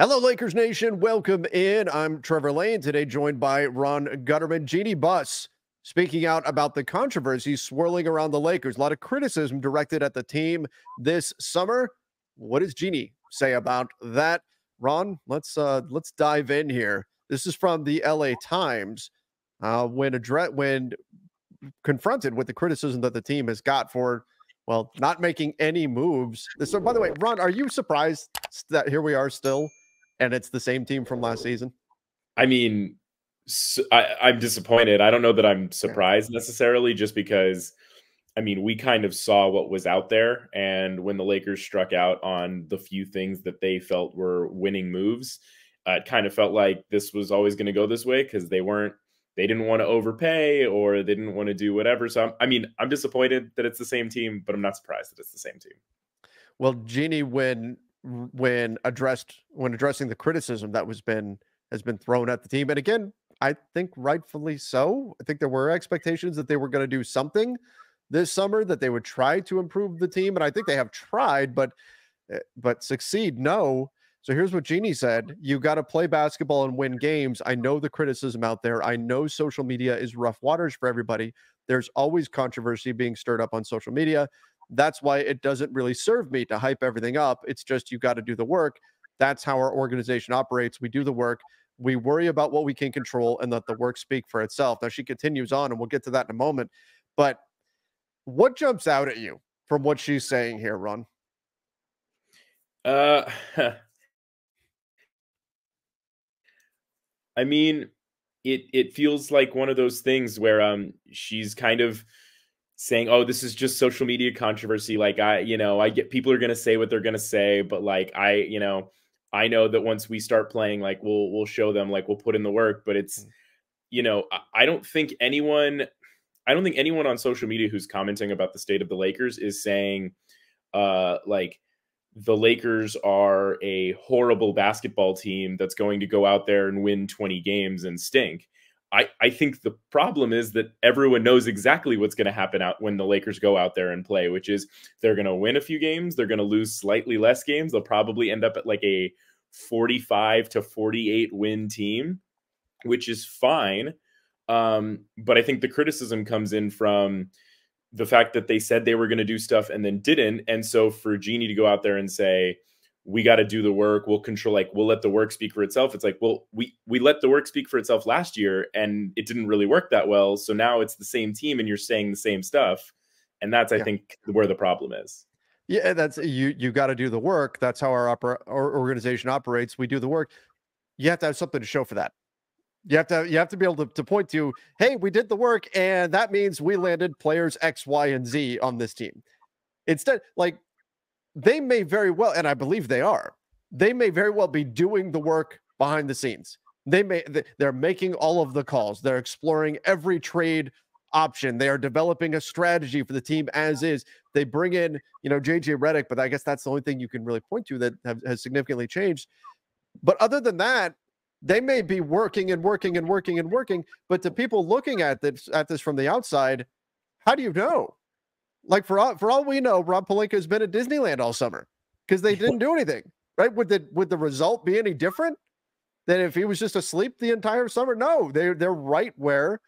Hello, Lakers Nation. Welcome in. I'm Trevor Lane, today joined by Ron Gutterman. Jeanie Buss speaking out about the controversy swirling around the Lakers. A lot of criticism directed at the team this summer. What does Jeanie say about that? Ron, let's uh let's dive in here. This is from the LA Times. Uh, when address when confronted with the criticism that the team has got for well not making any moves. So by the way, Ron, are you surprised that here we are still and it's the same team from last season? I mean, I, I'm disappointed. I don't know that I'm surprised necessarily, just because. I mean, we kind of saw what was out there. And when the Lakers struck out on the few things that they felt were winning moves, uh, it kind of felt like this was always going to go this way because they weren't, they didn't want to overpay or they didn't want to do whatever. So, I'm, I mean, I'm disappointed that it's the same team, but I'm not surprised that it's the same team. Well, Jeanie, when when addressed when addressing the criticism that was been has been thrown at the team. And again, I think rightfully so. I think there were expectations that they were going to do something this summer that they would try to improve the team, and I think they have tried, but eh, but succeed no. So here's what Jeanie said: You got to play basketball and win games. I know the criticism out there. I know social media is rough waters for everybody. There's always controversy being stirred up on social media. That's why it doesn't really serve me to hype everything up. It's just you got to do the work. That's how our organization operates. We do the work. We worry about what we can control and let the work speak for itself. Now she continues on, and we'll get to that in a moment. But what jumps out at you from what she's saying here, Ron? Uh, I mean, it it feels like one of those things where um she's kind of saying, "Oh, this is just social media controversy." Like I, you know, I get people are going to say what they're going to say, but like I, you know, I know that once we start playing, like we'll we'll show them, like we'll put in the work. But it's, mm. you know, I don't think anyone, I don't think anyone on social media who's commenting about the state of the Lakers is saying, uh, like the Lakers are a horrible basketball team that's going to go out there and win 20 games and stink. I, I think the problem is that everyone knows exactly what's going to happen out when the Lakers go out there and play, which is they're going to win a few games, they're going to lose slightly less games, they'll probably end up at like a 45 to 48 win team, which is fine. Um, but I think the criticism comes in from the fact that they said they were going to do stuff and then didn't. And so for Jeanie to go out there and say, we got to do the work. We'll control like we'll let the work speak for itself. It's like well we we let the work speak for itself last year and it didn't really work that well so now it's the same team and you're saying the same stuff. And that's i think where the problem is. Yeah that's you you got to do the work. That's how our opera our organization operates. We do the work. You have to have something to show for that. You have to you have to be able to, to point to hey we did the work and that means we landed players x y and z on this team. Instead like they may very well, and I believe they are, they may very well be doing the work behind the scenes. They may they're making all of the calls. They're exploring every trade option. They are developing a strategy for the team as is. They bring in, you know, JJ Redick, but I guess that's the only thing you can really point to that have, has significantly changed. But other than that, they may be working and working and working and working. But to people looking at this at this from the outside, how do you know? Like for all for all we know, Rob Pelinka has been at Disneyland all summer because they didn't do anything. Right? Would the would the result be any different than if he was just asleep the entire summer? No, they're they're right where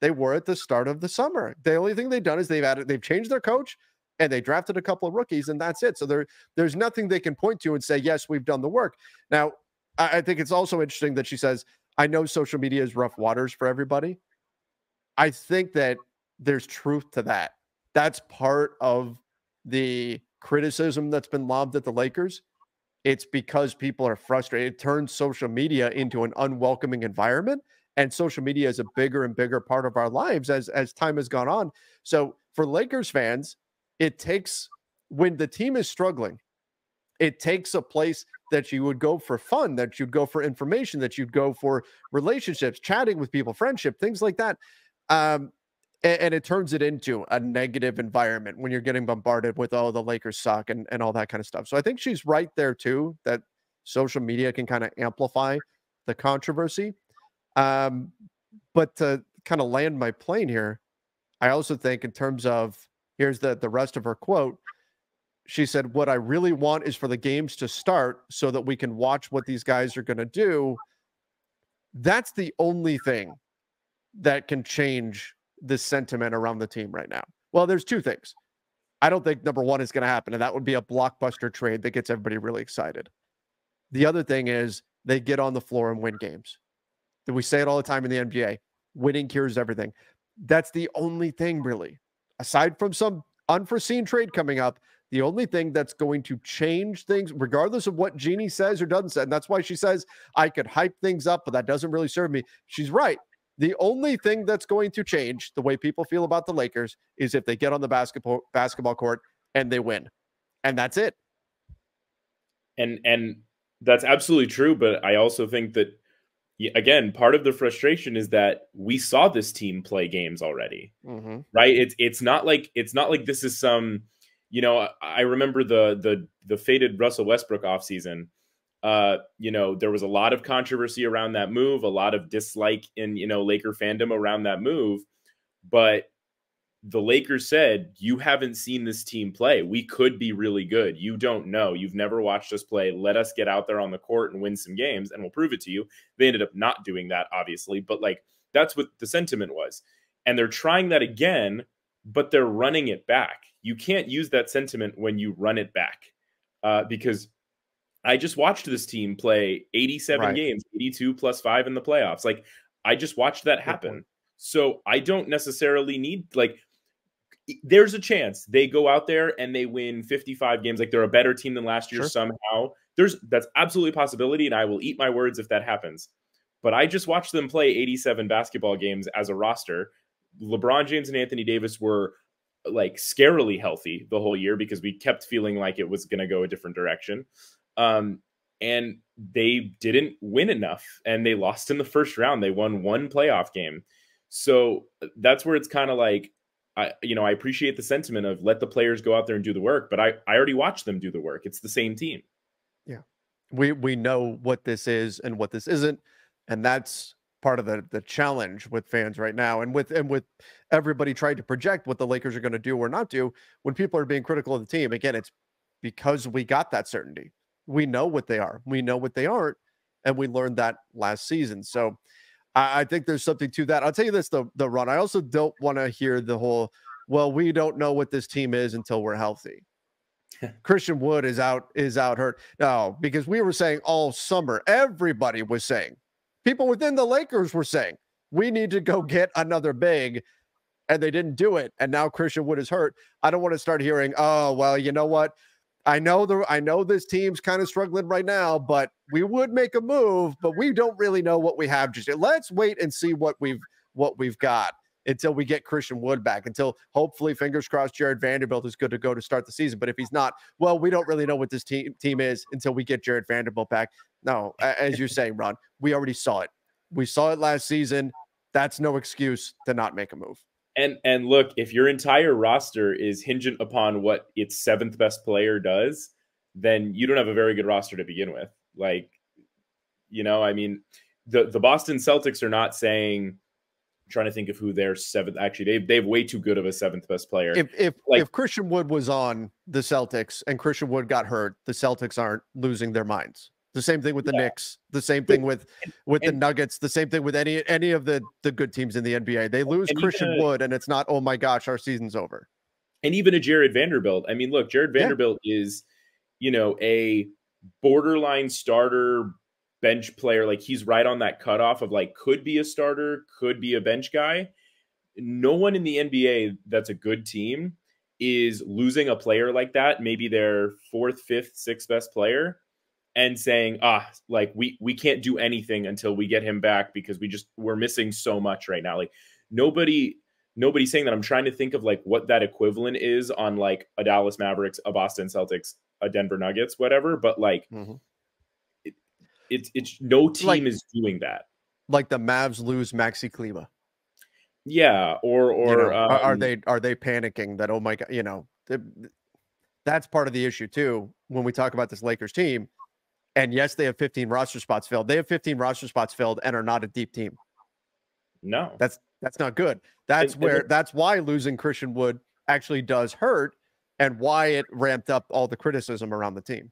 they were at the start of the summer. The only thing they've done is they've added they've changed their coach and they drafted a couple of rookies, and that's it. So there there's nothing they can point to and say, yes, we've done the work. Now, I, I think it's also interesting that she says, I know social media is rough waters for everybody. I think that there's truth to that that's part of the criticism that's been lobbed at the Lakers. It's because people are frustrated. It turns social media into an unwelcoming environment. And social media is a bigger and bigger part of our lives as, as time has gone on. So for Lakers fans, it takes when the team is struggling, it takes a place that you would go for fun, that you'd go for information, that you'd go for relationships, chatting with people, friendship, things like that. Um, and, and, it turns it into a negative environment when you're getting bombarded with oh the Lakers suck and, and all that kind of stuff. So I think she's right there too that social media can kind of amplify the controversy. Um, but to kind of land my plane here, I also think in terms of here's the the rest of her quote. she said, What I really want is for the games to start so that we can watch what these guys are going to do. That's the only thing that can change the sentiment around the team right now. Well, there's two things. I don't think number one is going to happen, and that would be a blockbuster trade that gets everybody really excited. The other thing is they get on the floor and win games. We say it all the time in the NBA winning cures everything. That's the only thing, really. Aside from some unforeseen trade coming up, the only thing that's going to change things, regardless of what Jeanie says or doesn't say, and that's why she says I could hype things up, but that doesn't really serve me. She's right. The only thing that's going to change the way people feel about the Lakers is if they get on the basketball basketball court and they win. And that's it. And and that's absolutely true, but I also think that again, part of the frustration is that we saw this team play games already. Mm-hmm. Right? It's it's not like it's not like this is some you know, I remember the the the faded Russell Westbrook offseason. Uh, you know, there was a lot of controversy around that move, a lot of dislike in, you know, Laker fandom around that move. But the Lakers said, You haven't seen this team play. We could be really good. You don't know. You've never watched us play. Let us get out there on the court and win some games, and we'll prove it to you. They ended up not doing that, obviously, but like that's what the sentiment was. And they're trying that again, but they're running it back you can't use that sentiment when you run it back uh, because I just watched this team play 87 right. games, 82 plus five in the playoffs. Like I just watched that happen. So I don't necessarily need like there's a chance they go out there and they win 55 games like they're a better team than last year sure. somehow. There's that's absolutely a possibility and I will eat my words if that happens. But I just watched them play 87 basketball games as a roster. LeBron James and Anthony Davis were like scarily healthy the whole year because we kept feeling like it was going to go a different direction. Um, and they didn't win enough and they lost in the first round. They won one playoff game. So uh, that's where it's kind of like, I, you know, I appreciate the sentiment of let the players go out there and do the work, but I, I already watched them do the work. It's the same team. Yeah. We, we know what this is and what this isn't. And that's part of the the challenge with fans right now and with and with everybody trying to project what the Lakers are going to do or not do when people are being critical of the team again it's because we got that certainty we know what they are we know what they aren't and we learned that last season so I, I think there's something to that I'll tell you this the the run I also don't want to hear the whole well we don't know what this team is until we're healthy Christian Wood is out is out hurt. No, because we were saying all summer, everybody was saying people within the Lakers were saying, we need to go get another big. And they didn't do it. And now Christian Wood is hurt. I don't want to start hearing, oh, well, you know what? I know the I know this team's kind of struggling right now, but we would make a move, but we don't really know what we have just yet. Let's wait and see what we've what we've got until we get Christian Wood back. Until hopefully, fingers crossed, Jared Vanderbilt is good to go to start the season. But if he's not, well, we don't really know what this team team is until we get Jared Vanderbilt back. No, as you're saying, Ron, we already saw it. We saw it last season. That's no excuse to not make a move. And and look, if your entire roster is hinging upon what its seventh best player does, then you don't have a very good roster to begin with. Like, you know, I mean, the the Boston Celtics are not saying trying to think of who their seventh actually they they have way too good of a seventh best player. If if like, if Christian Wood was on the Celtics and Christian Wood got hurt, the Celtics aren't losing their minds. The same thing with the yeah. Knicks. The same thing with with and, the Nuggets. The same thing with any any of the the good teams in the NBA. They lose Christian Wood, and it's not oh my gosh, our season's over. And even a Jared Vanderbilt. I mean, look, Jared Vanderbilt yeah. is, you know, a borderline starter bench player. Like he's right on that cutoff of like could be a starter, could be a bench guy. No one in the NBA that's a good team is losing a player like that, maybe their fourth, fifth, sixth best player and saying ah like we we can't do anything until we get him back because we just we're missing so much right now. Like nobody nobody's saying that. I'm trying to think of like what that equivalent is on like a dallas mavericks a boston celtics a denver nuggets whatever but like mm-hmm. it, it's it's no team like, is doing that. Like the mavs lose maxi kleber yeah or or you know, um, are, are, um, they are they panicking that oh my god you know that's part of the issue too when we talk about this lakers team and yes, they have 15 roster spots filled. They have 15 roster spots filled and are not a deep team. No. That's that's not good. That's and, where and that's why losing Christian Wood actually does hurt and why it ramped up all the criticism around the team.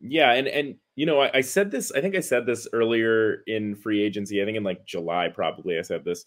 Yeah, and and you know, I, I, said this. I think I said this earlier in free agency. I think in like July, probably. I said this.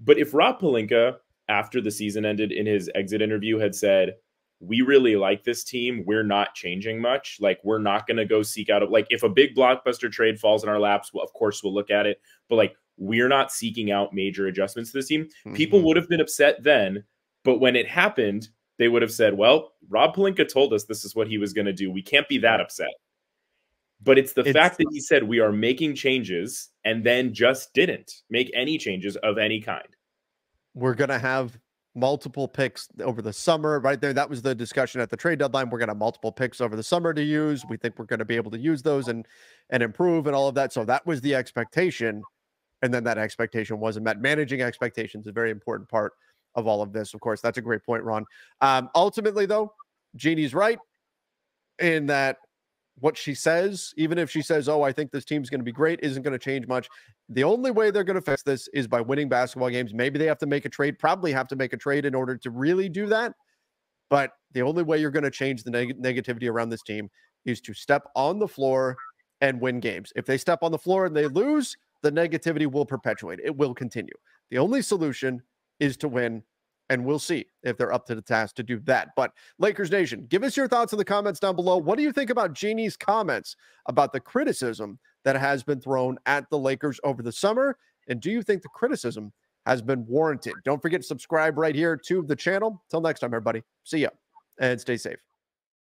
But if Rob Pelinka after the season ended, in his exit interview, had said, "We really like this team. We're not changing much. Like we're not going to go seek out. Like if a big blockbuster trade falls in our laps, well, of course we'll look at it. But like we're not seeking out major adjustments to this team. Mm-hmm. People would have been upset then, but when it happened, they would have said, well, Rob Pelinka told us this is what he was going to do. We can't be that upset. But it's the it's, fact that he said we are making changes and then just didn't make any changes of any kind. We're going to have multiple picks over the summer right there that was the discussion at the trade deadline. We're going to multiple picks over the summer to use. We think we're going to be able to use those and and improve and all of that. So that was the expectation. And then that expectation wasn't met. Managing expectations is a very important part of all of this. Of course, that's a great point, Ron. Um, ultimately, though, Jeanie's right in that what she says, even if she says, "Oh, I think this team's going to be great," isn't going to change much. The only way they're going to fix this is by winning basketball games. Maybe they have to make a trade. Probably have to make a trade in order to really do that. But the only way you're going to change the neg- negativity around this team is to step on the floor and win games. If they step on the floor and they lose, the negativity will perpetuate. It will continue. The only solution is to win. And we'll see if they're up to the task to do that. But Lakers Nation, give us your thoughts in the comments down below. What do you think about Jeanie's comments about the criticism that has been thrown at the Lakers over the summer? And do you think the criticism has been warranted? Don't forget to subscribe right here to the channel. Till next time, everybody. See ya and stay safe.